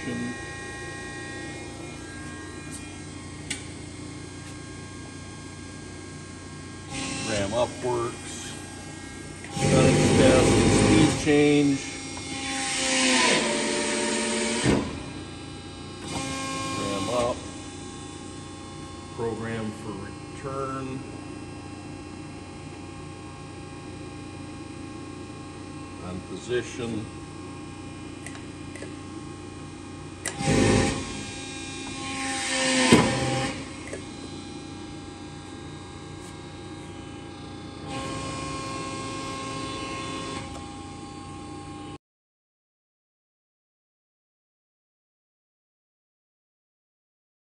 position. Ram upworks. works. Running and speed change. Ram up. Program for return. On position.